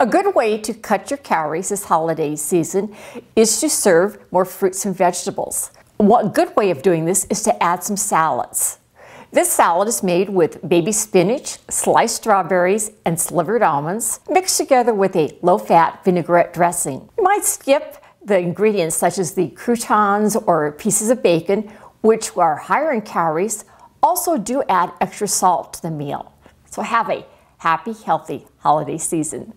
A good way to cut your calories this holiday season is to serve more fruits and vegetables. One good way of doing this is to add some salads. This salad is made with baby spinach, sliced strawberries, and slivered almonds, mixed together with a low-fat vinaigrette dressing. You might skip the ingredients such as the croutons or pieces of bacon, which are higher in calories, also do add extra salt to the meal. So have a happy, healthy holiday season.